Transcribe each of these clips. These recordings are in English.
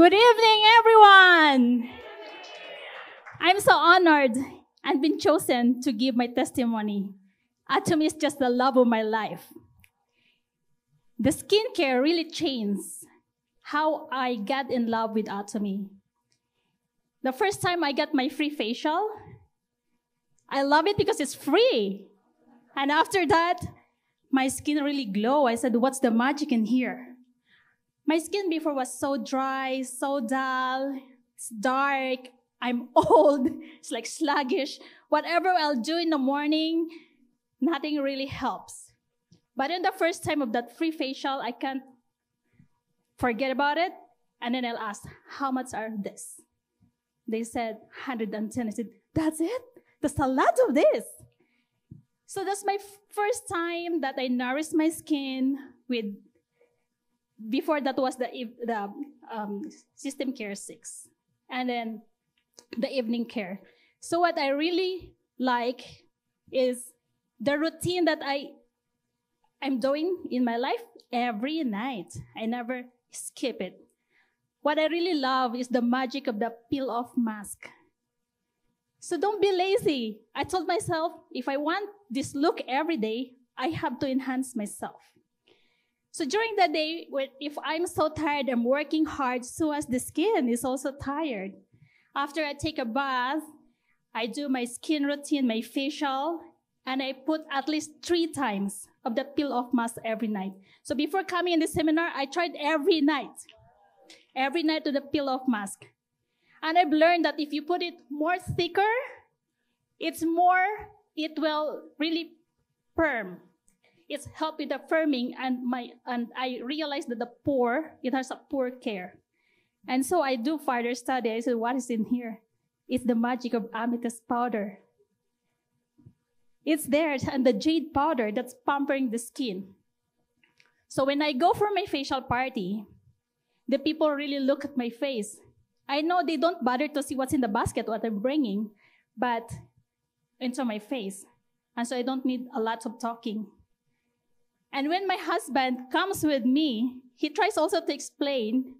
Good evening, everyone. I'm so honored and been chosen to give my testimony. Atomy is just the love of my life. The skincare really changed how I got in love with Atomy. The first time I got my free facial, I love it because it's free. And after that, my skin really glow. I said, what's the magic in here? My skin before was so dry, so dull, it's dark, I'm old, it's like sluggish. Whatever I'll do in the morning, nothing really helps. But in the first time of that free facial, I can't forget about it. And then I'll ask, how much are this? They said 110. I said, that's it? There's a lot of this. So that's my first time that I nourished my skin with. Before that was the the um, system care six, and then the evening care. So what I really like is the routine that I I'm doing in my life every night. I never skip it. What I really love is the magic of the peel off mask. So don't be lazy. I told myself if I want this look every day, I have to enhance myself. So during the day, if I'm so tired, I'm working hard, so as the skin is also tired. After I take a bath, I do my skin routine, my facial, and I put at least three times of the peel off mask every night. So before coming in the seminar, I tried every night, every night to the peel off mask. And I've learned that if you put it more thicker, it's more, it will really firm. It's help with the firming and my and I realized that the pore, it has a pore care. And so I do further study. I said, what is in here? It's the magic of amethyst powder. It's there, and the jade powder that's pampering the skin. So when I go for my facial party, the people really look at my face. I know they don't bother to see what's in the basket, what I'm bringing, but into my face. And so I don't need a lot of talking. And when my husband comes with me, he tries also to explain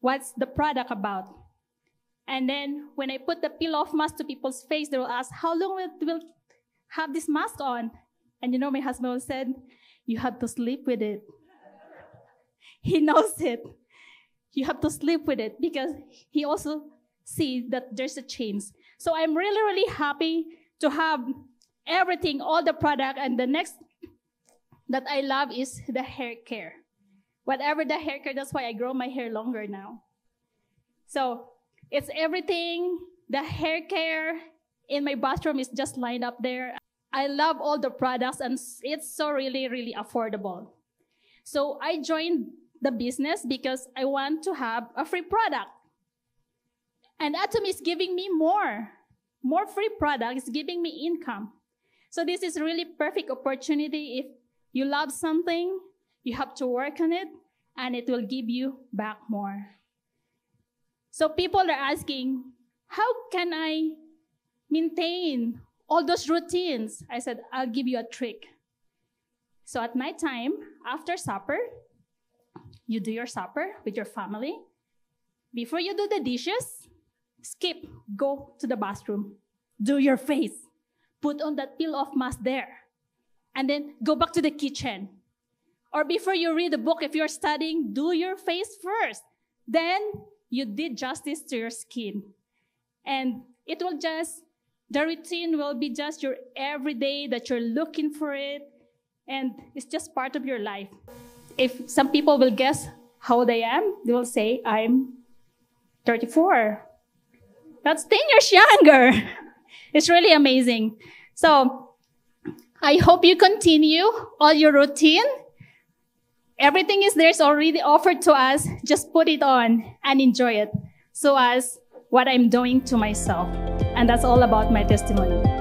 what's the product about. And then when I put the peel off mask to people's face, they will ask, How long will, will have this mask on? And you know, my husband said, You have to sleep with it. he knows it. You have to sleep with it because he also sees that there's a change. So I'm really, really happy to have everything, all the product. And the next that I love is the hair care whatever the hair care, that's why I grow my hair longer now. So it's everything. The hair care in my bathroom is just lined up there. I love all the products and it's so really, really affordable. So I joined the business because I want to have a free product. And Atomy is giving me more, more free products, giving me income. So this is really perfect opportunity if you love something, you have to work on it, and it will give you back more. So people are asking, how can I maintain all those routines? I said, I'll give you a trick. So at night time, after supper, you do your supper with your family. Before you do the dishes, skip, go to the bathroom, do your face, put on that peel off mask there, and then go back to the kitchen or before you read a book, if you're studying, do your face first. Then you did justice to your skin. And it will just, the routine will be just your everyday that you're looking for it. And it's just part of your life. If some people will guess how old I am, they will say, I'm 34. That's 10 years younger. it's really amazing. So I hope you continue all your routine Everything is there's already offered to us. Just put it on and enjoy it. So as what I'm doing to myself. And that's all about my testimony.